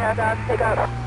Hey,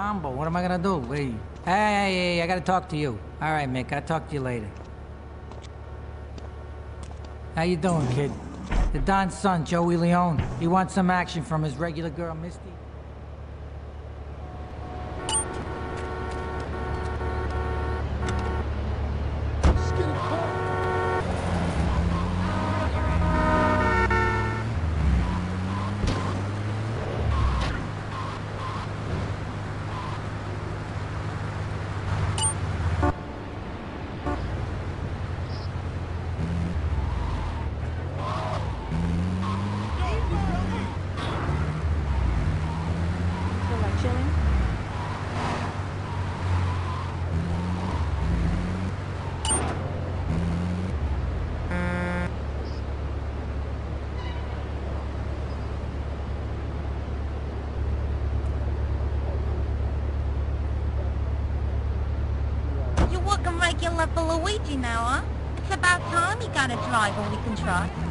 combo. What am I gonna do? Hey, hey, hey, hey, I gotta talk to you. All right, Mick, I'll talk to you later. How you doing, kid? The Don's son, Joey Leone. He wants some action from his regular girl, Misty. Regular for Luigi now, huh? It's about time he got a driver we can trust.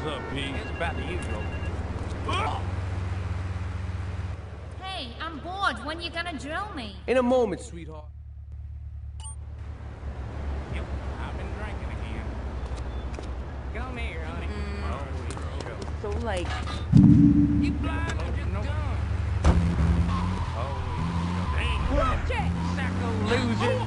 What's up, Pete? It's about the usual. Hey, I'm bored. When you gonna drill me? In a moment, sweetheart. Yep, I've been drinking again. Come here, honey. Mm. Oh, So like, you blind or just dumb? Oh, oh dang. check. Sacco loser.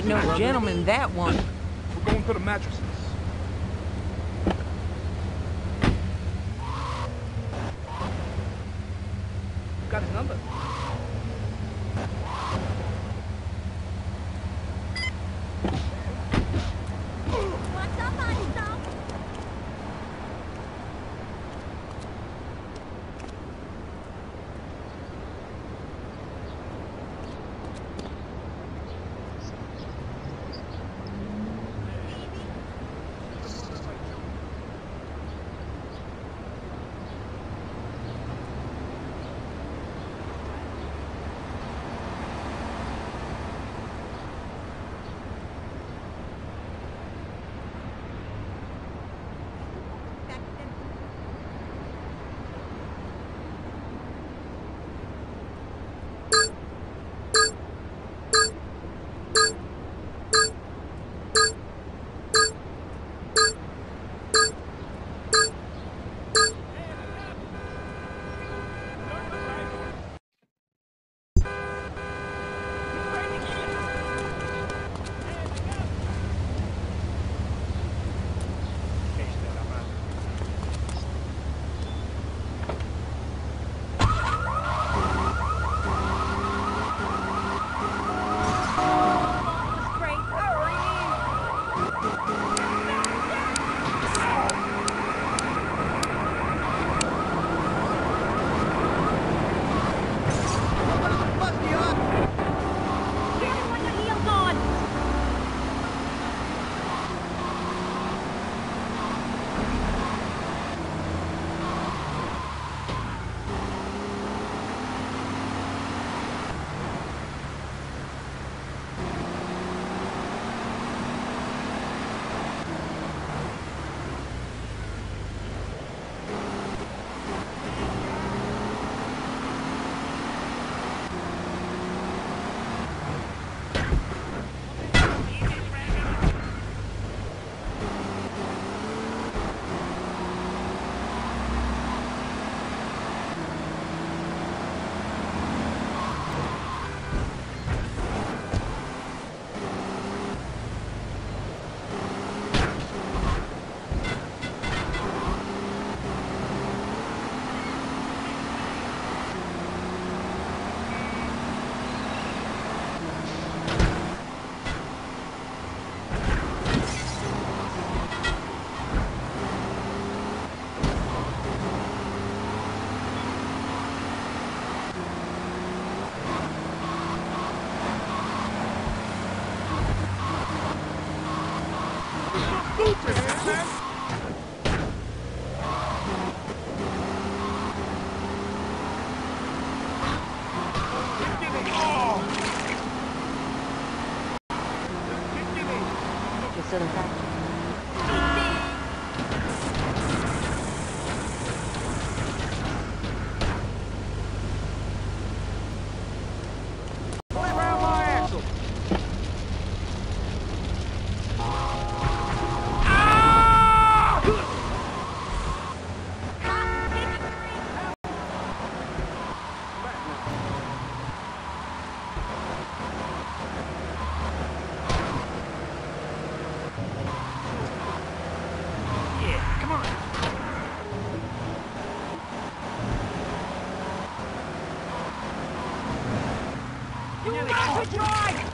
ain't no gentleman, that one. We're going to the mattresses. 吃的 to drive!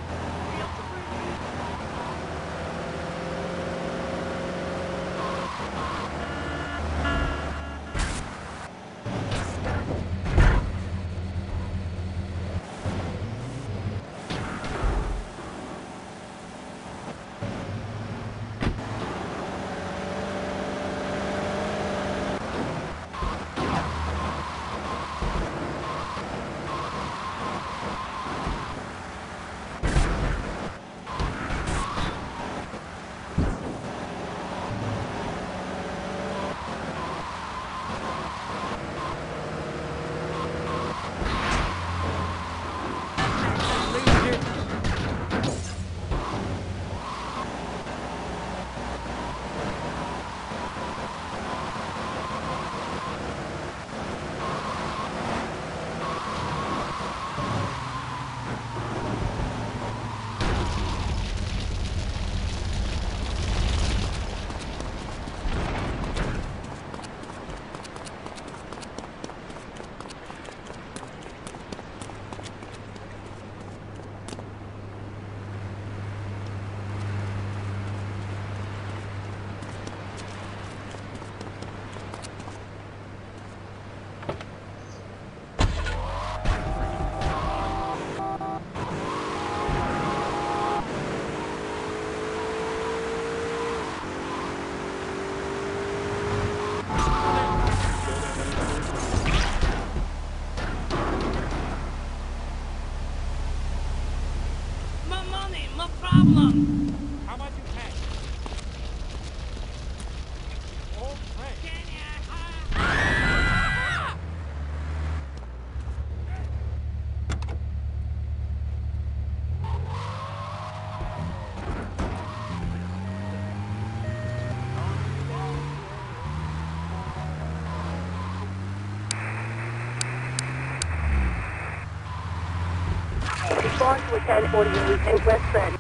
to was ten forty-eight in West Bend.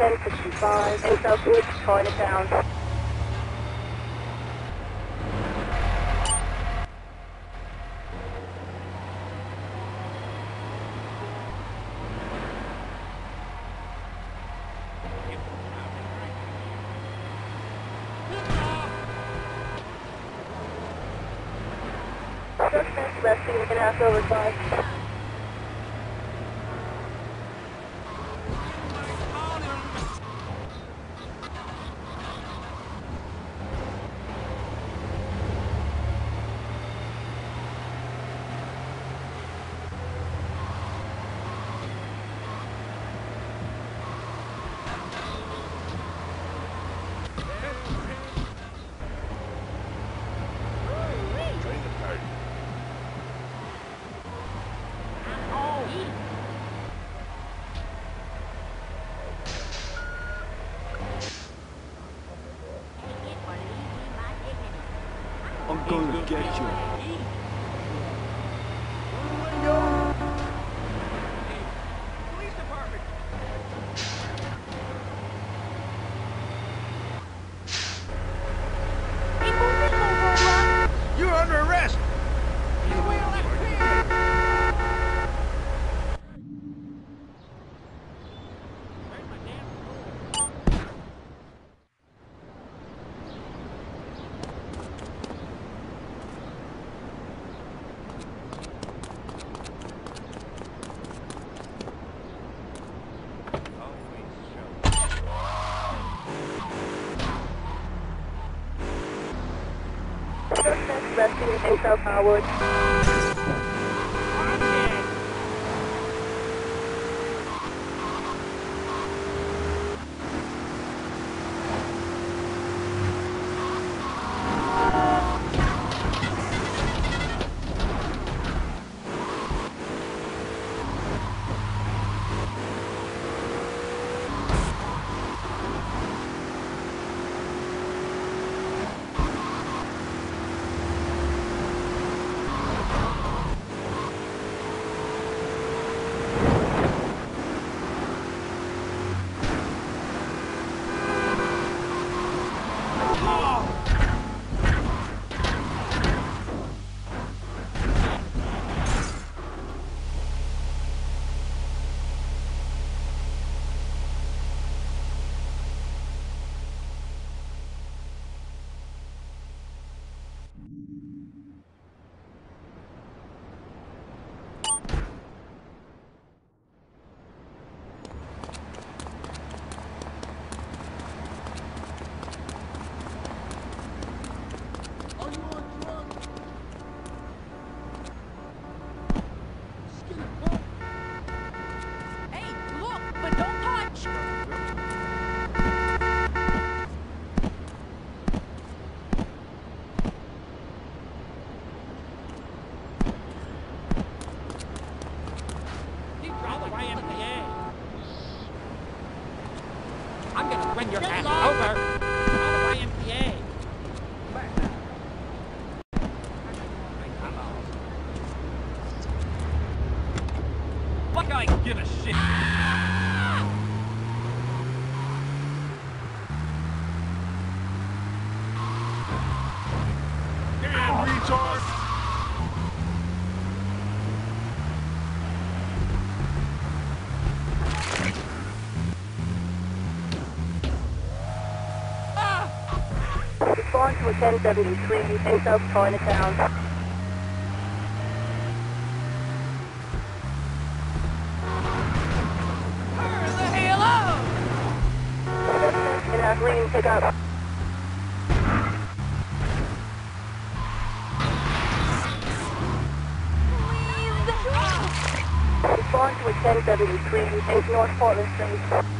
1065, and Southwood, Chinatown. gonna get you. Suspect resting Respond to a 1073 in South Chinatown. Hurry the hell up! Suspect in a green pickup. Respond to a 1073 in North Portland Street.